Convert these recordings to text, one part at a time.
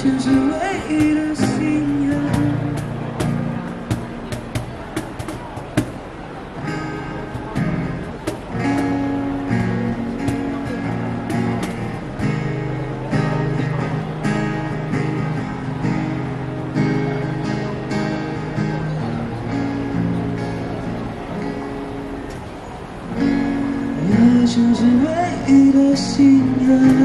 就是唯一的信仰。也是唯一的信任。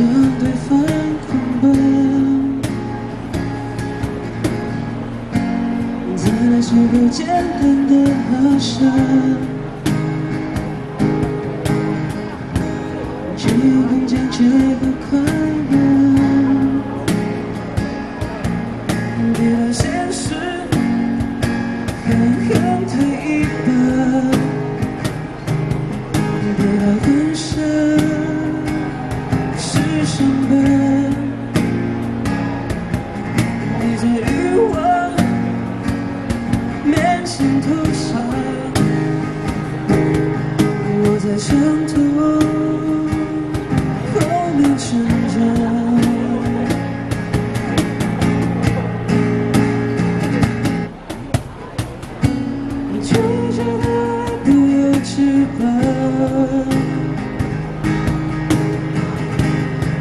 让对方捆绑，再来几个简单的假设，只有空间绝不快乐，别让现实狠狠推一把。心涂上。我在想头后面成长。你吹着的都有翅膀，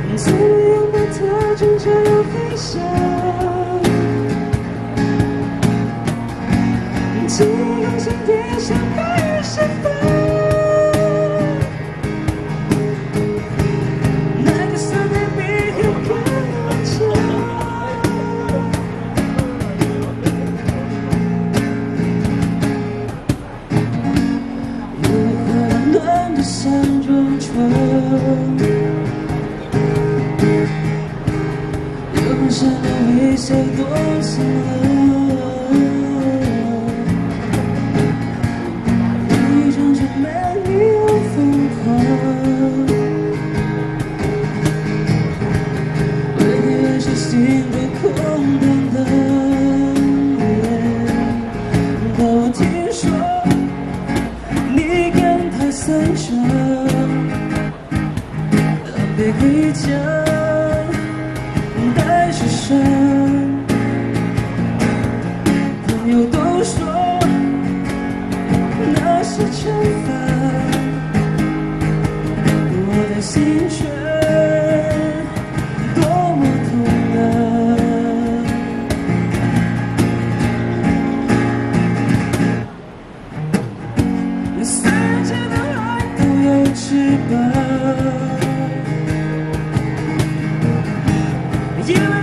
你所有的特征，却飞翔。今是为谁多情人是惩罚。我的心却多么痛啊！那撒娇的爱都有翅膀，因为。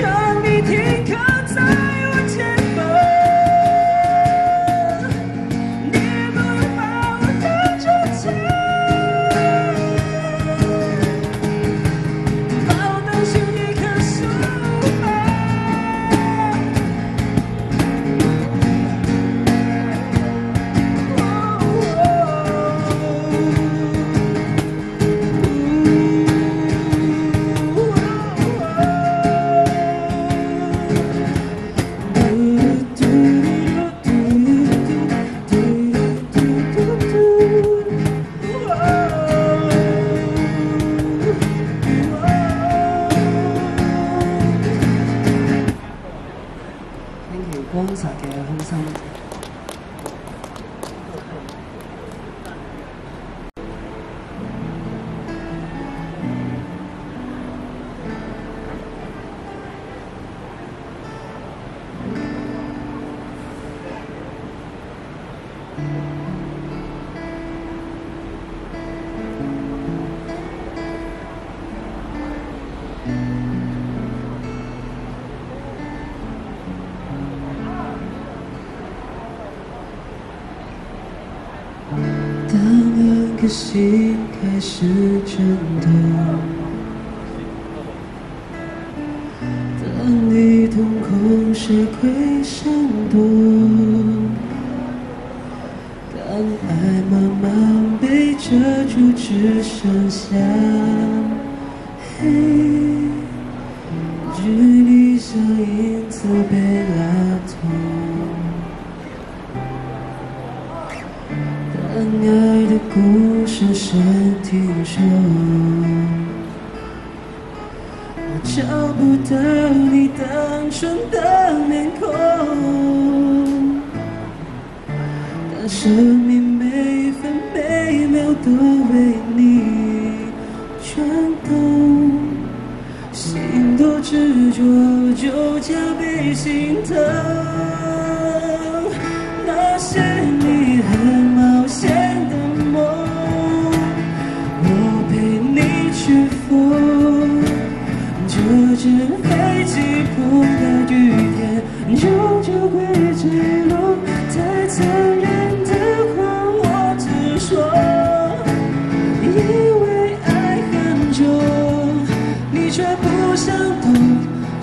让你听心开始颤抖。当你瞳孔是会闪躲，当爱慢慢被遮住，只剩下黑，距离像影子被拉脱。当爱的故事声听说，我找不到你单纯的面孔。当生命每分每秒都为你转动，心多执着就加倍心疼。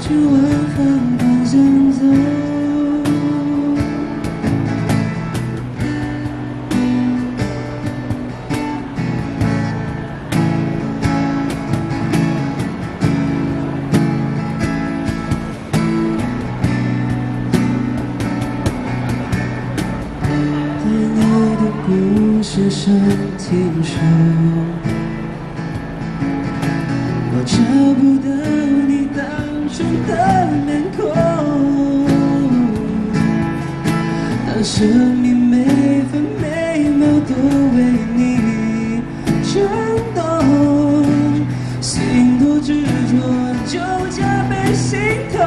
只问很短想走。当爱的故事声听说，我找不到你当初的面孔。当生命每分每秒都为你转动，心多执着就加倍心痛。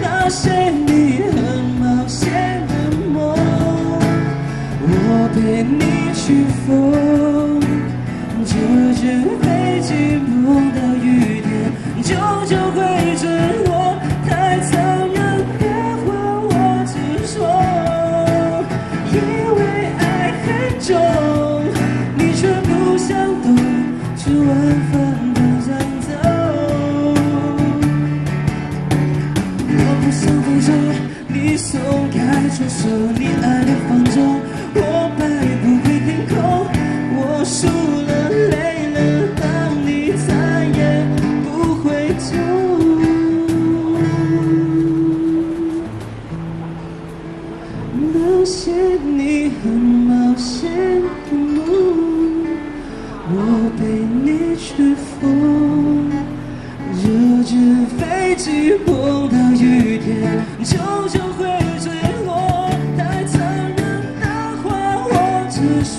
那些你很冒险的梦，我陪你去疯。这就会机碰到雨天，终究会坠落。太残忍的话，我直说，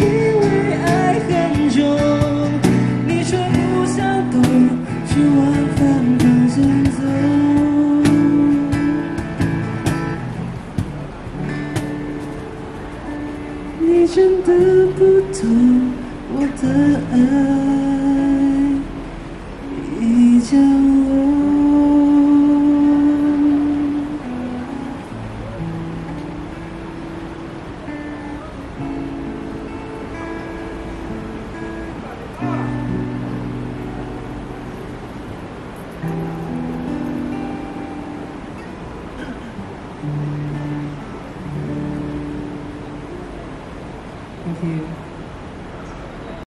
因为爱很重，你却不想懂，去晚饭跟着走。你真的不懂我的爱 you.